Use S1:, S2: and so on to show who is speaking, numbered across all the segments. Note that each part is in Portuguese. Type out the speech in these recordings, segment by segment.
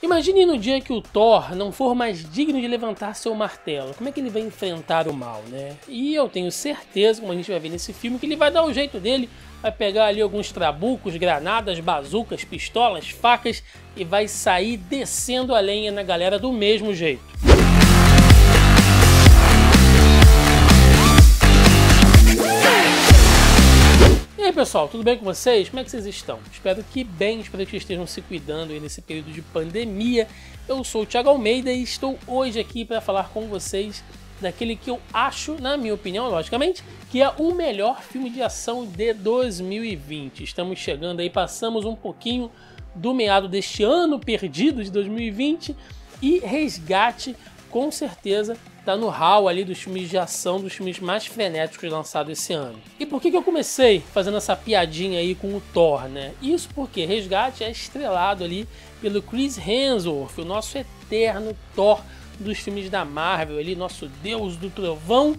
S1: Imagine no dia que o Thor não for mais digno de levantar seu martelo. Como é que ele vai enfrentar o mal, né? E eu tenho certeza, como a gente vai ver nesse filme, que ele vai dar o jeito dele, vai pegar ali alguns trabucos, granadas, bazucas, pistolas, facas e vai sair descendo a lenha na galera do mesmo jeito. Pessoal, tudo bem com vocês? Como é que vocês estão? Espero que bem, espero que estejam se cuidando aí nesse período de pandemia. Eu sou o Thiago Almeida e estou hoje aqui para falar com vocês daquele que eu acho, na minha opinião, logicamente, que é o melhor filme de ação de 2020. Estamos chegando aí, passamos um pouquinho do meado deste ano perdido de 2020 e Resgate com certeza tá no hall ali dos filmes de ação, dos filmes mais frenéticos lançados esse ano. E por que, que eu comecei fazendo essa piadinha aí com o Thor, né? Isso porque Resgate é estrelado ali pelo Chris Hemsworth, o nosso eterno Thor dos filmes da Marvel, ali, nosso deus do trovão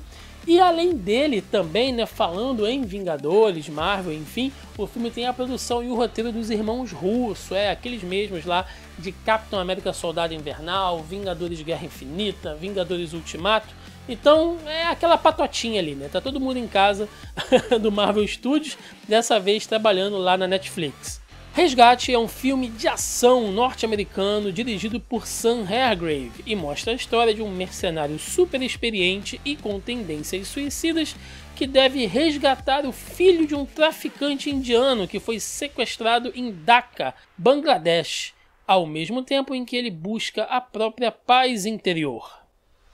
S1: e além dele também, né, falando em Vingadores, Marvel, enfim, o filme tem a produção e o roteiro dos irmãos Russo, é aqueles mesmos lá de Capitão América Soldado Invernal, Vingadores Guerra Infinita, Vingadores Ultimato. Então é aquela patotinha ali, né? Tá todo mundo em casa do Marvel Studios, dessa vez trabalhando lá na Netflix. Resgate é um filme de ação norte-americano dirigido por Sam Hargrave e mostra a história de um mercenário super experiente e com tendências suicidas que deve resgatar o filho de um traficante indiano que foi sequestrado em Dhaka, Bangladesh, ao mesmo tempo em que ele busca a própria paz interior.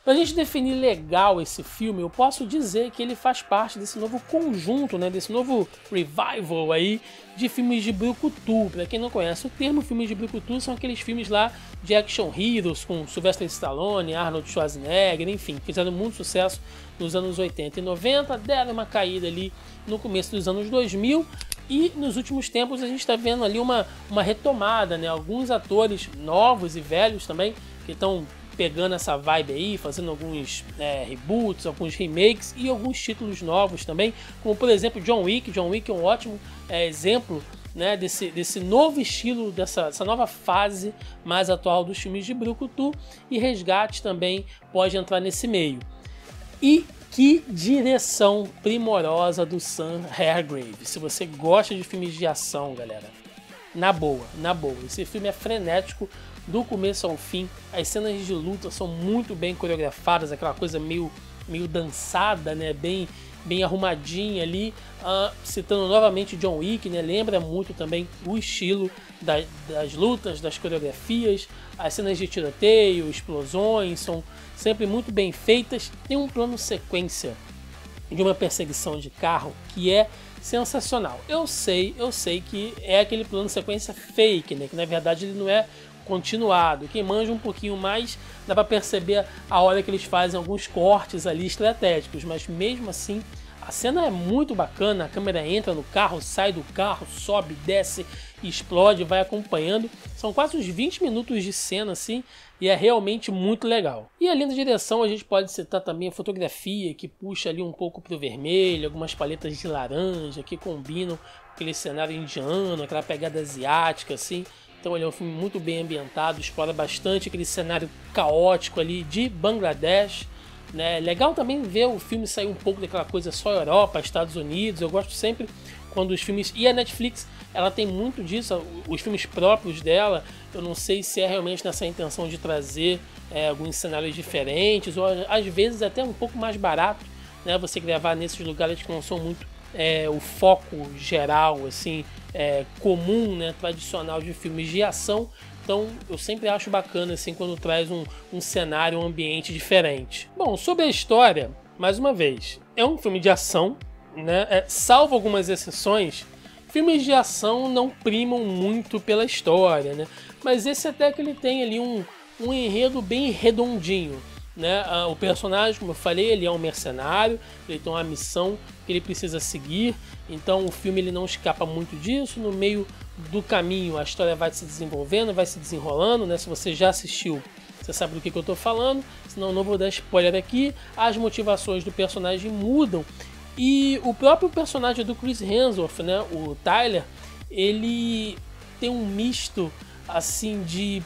S1: Para a gente definir legal esse filme, eu posso dizer que ele faz parte desse novo conjunto, né, desse novo revival aí de filmes de brucutu. Para quem não conhece o termo, filmes de brucutu são aqueles filmes lá de action heroes com Sylvester Stallone, Arnold Schwarzenegger, enfim, fizeram muito sucesso nos anos 80 e 90, deram uma caída ali no começo dos anos 2000 e nos últimos tempos a gente está vendo ali uma, uma retomada, né? Alguns atores novos e velhos também que estão pegando essa vibe aí, fazendo alguns é, reboots, alguns remakes e alguns títulos novos também, como por exemplo John Wick. John Wick é um ótimo é, exemplo né, desse, desse novo estilo, dessa, dessa nova fase mais atual dos filmes de Brucutu e Resgate também pode entrar nesse meio. E que direção primorosa do Sam Hargrave. Se você gosta de filmes de ação, galera, na boa, na boa. Esse filme é frenético, do começo ao fim. As cenas de luta são muito bem coreografadas, aquela coisa meio, meio dançada, né? Bem, bem arrumadinha ali. Uh, citando novamente John Wick, né? Lembra muito também o estilo da, das lutas, das coreografias. As cenas de tiroteio, explosões são sempre muito bem feitas. Tem um plano sequência de uma perseguição de carro que é sensacional. Eu sei, eu sei que é aquele plano sequência fake, né? Que na verdade ele não é continuado. Quem manja um pouquinho mais dá para perceber a hora que eles fazem alguns cortes ali estratégicos, mas mesmo assim a cena é muito bacana. A câmera entra no carro, sai do carro, sobe, desce, explode, vai acompanhando. São quase uns 20 minutos de cena assim e é realmente muito legal. E além da direção, a gente pode citar também a fotografia que puxa ali um pouco para o vermelho, algumas paletas de laranja que combinam com aquele cenário indiano, aquela pegada asiática assim. Então ele é um filme muito bem ambientado, explora bastante aquele cenário caótico ali de Bangladesh. Né? Legal também ver o filme sair um pouco daquela coisa só Europa, Estados Unidos. Eu gosto sempre quando os filmes. E a Netflix, ela tem muito disso, os filmes próprios dela. Eu não sei se é realmente nessa intenção de trazer é, alguns cenários diferentes, ou às vezes até um pouco mais barato, né? Você gravar nesses lugares que não são muito é, o foco geral, assim, é, comum, né, tradicional de filmes de ação. Então eu sempre acho bacana assim quando traz um, um cenário, um ambiente diferente. Bom, sobre a história, mais uma vez, é um filme de ação, né? É, salvo algumas exceções, filmes de ação não primam muito pela história, né? Mas esse até que ele tem ali um, um enredo bem redondinho. Né? Ah, o personagem, como eu falei, ele é um mercenário, ele tem uma missão que ele precisa seguir, então o filme ele não escapa muito disso. No meio do caminho, a história vai se desenvolvendo, vai se desenrolando. Né? Se você já assistiu, você sabe do que, que eu estou falando, senão não vou dar spoiler aqui. As motivações do personagem mudam e o próprio personagem do Chris Hemsworth, né? o Tyler, ele tem um misto assim de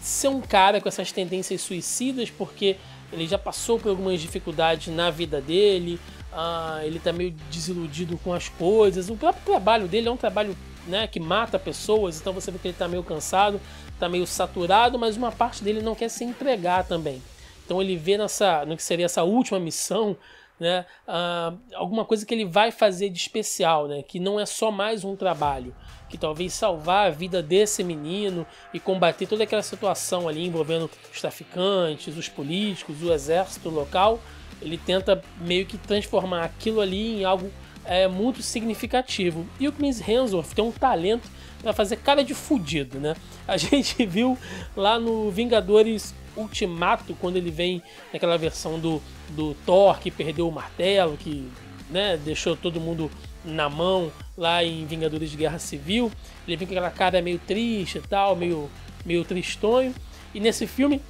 S1: ser um cara com essas tendências suicidas, porque ele já passou por algumas dificuldades na vida dele, uh, ele tá meio desiludido com as coisas. O próprio trabalho dele é um trabalho né, que mata pessoas, então você vê que ele tá meio cansado, tá meio saturado, mas uma parte dele não quer se entregar também. Então ele vê nessa, no que seria essa última missão, né, uh, alguma coisa que ele vai fazer de especial, né, que não é só mais um trabalho, que talvez salvar a vida desse menino e combater toda aquela situação ali envolvendo os traficantes, os políticos, o exército local, ele tenta meio que transformar aquilo ali em algo é, muito significativo. E o Chris Hemsworth tem um talento para fazer cara de fudido, né? A gente viu lá no Vingadores Ultimato, quando ele vem naquela versão do, do Thor que perdeu o martelo, que né, deixou todo mundo na mão lá em Vingadores de Guerra Civil. Ele vem com aquela cara meio triste e tal, meio, meio tristonho. E nesse filme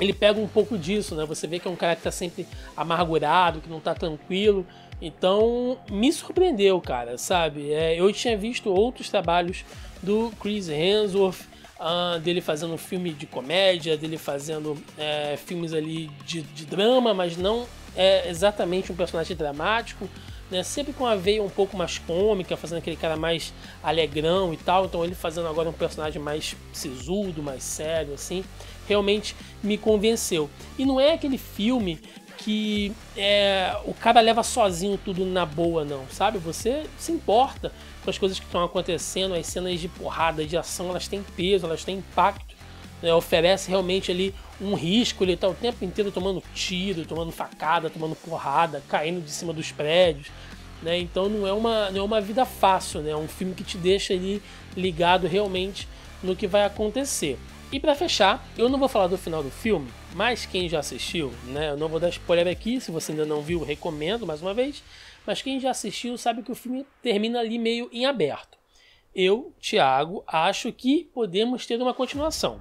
S1: ele pega um pouco disso, né? Você vê que é um cara que tá sempre amargurado, que não tá tranquilo. Então me surpreendeu, cara, sabe? É, eu tinha visto outros trabalhos do Chris Hemsworth, uh, dele fazendo filme de comédia, dele fazendo é, filmes ali de, de drama, mas não é exatamente um personagem dramático né? Sempre com a veia um pouco mais cômica, fazendo aquele cara mais alegrão e tal. Então ele fazendo agora um personagem mais sisudo, mais sério, assim, realmente me convenceu. E não é aquele filme que é, o cara leva sozinho tudo na boa, não, sabe? Você se importa com as coisas que estão acontecendo, as cenas de porrada, de ação, elas têm peso, elas têm impacto, né? oferece realmente ali um risco, ele está o tempo inteiro tomando tiro, tomando facada, tomando porrada, caindo de cima dos prédios. Né? Então não é, uma, não é uma vida fácil, né? é um filme que te deixa ali ligado realmente no que vai acontecer. E para fechar, eu não vou falar do final do filme, mas quem já assistiu, né? Eu não vou dar spoiler aqui, se você ainda não viu, recomendo mais uma vez. Mas quem já assistiu sabe que o filme termina ali meio em aberto. Eu, Thiago, acho que podemos ter uma continuação.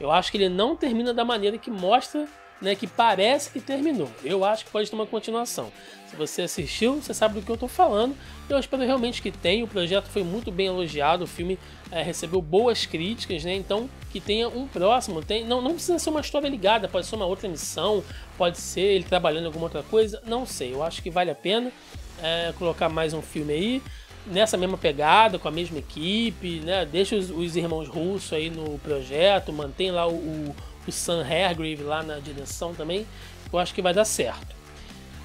S1: Eu acho que ele não termina da maneira que mostra né, que parece que terminou. Eu acho que pode ter uma continuação. Se você assistiu, você sabe do que eu estou falando. Eu espero realmente que tenha. O projeto foi muito bem elogiado, o filme é, recebeu boas críticas, né? Então que tenha um próximo. Tem, não, não precisa ser uma história ligada, pode ser uma outra missão, pode ser ele trabalhando em alguma outra coisa. Não sei. Eu acho que vale a pena é, colocar mais um filme aí nessa mesma pegada, com a mesma equipe, né? Deixa os, os irmãos russos aí no projeto, mantém lá o, o o Sam Hargrave lá na direção também. Eu acho que vai dar certo.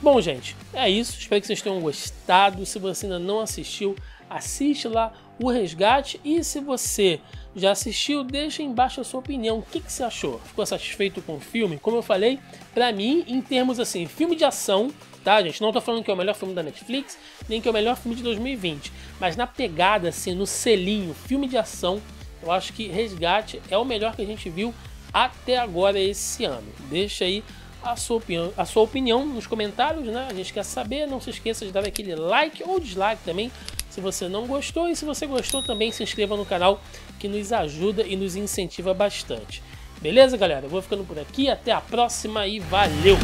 S1: Bom, gente, é isso. Espero que vocês tenham gostado. Se você ainda não assistiu, assiste lá o Resgate. E se você já assistiu, deixa embaixo a sua opinião. O que, que você achou? Ficou satisfeito com o filme? Como eu falei, para mim, em termos assim, filme de ação, tá, gente? Não tô falando que é o melhor filme da Netflix, nem que é o melhor filme de 2020. Mas na pegada, assim, no selinho, filme de ação, eu acho que Resgate é o melhor que a gente viu até agora esse ano. Deixa aí a sua opinião, a sua opinião nos comentários, né? A gente quer saber. Não se esqueça de dar aquele like ou dislike também se você não gostou. E se você gostou, também se inscreva no canal que nos ajuda e nos incentiva bastante. Beleza, galera? Eu vou ficando por aqui. Até a próxima e valeu!